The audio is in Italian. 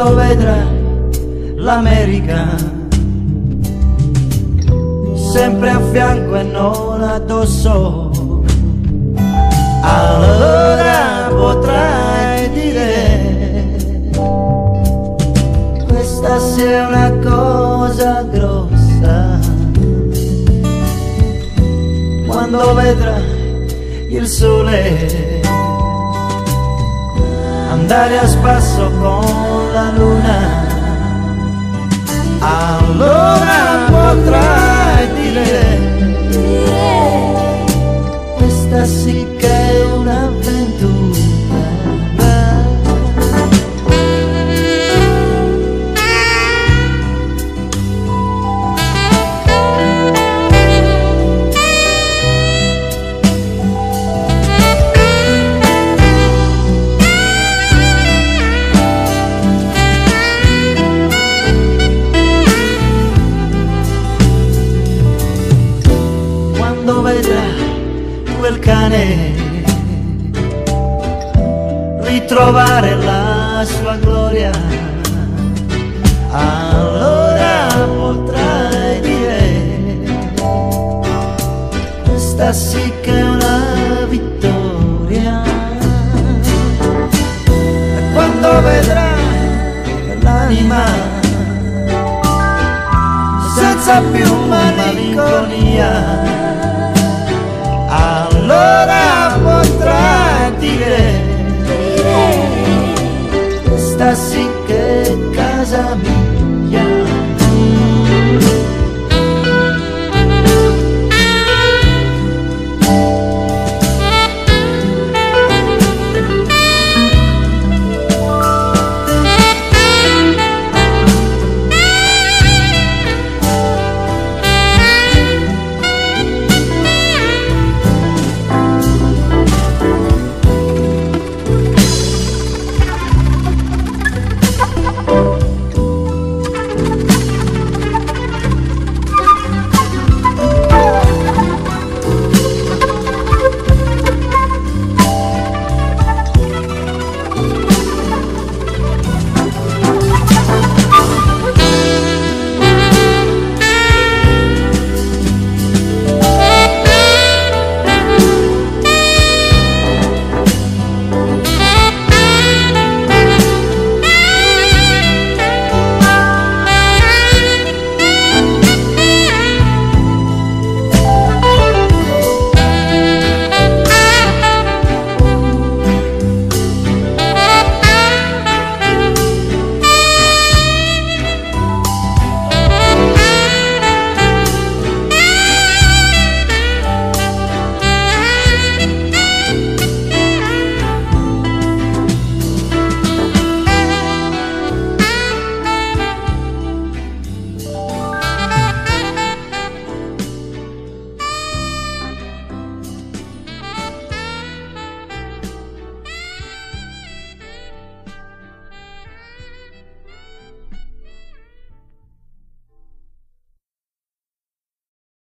quando vedrai l'America sempre a fianco e non addosso. Allora potrai dire questa sia una cosa grossa. Quando vedrai il sole andare a spasso con la luna allora potrai vedrà quel cane. Ritrovare la sua gloria. Allora potrai dire questa sì che è una vittoria. E quando vedrai l'anima senza più malinconia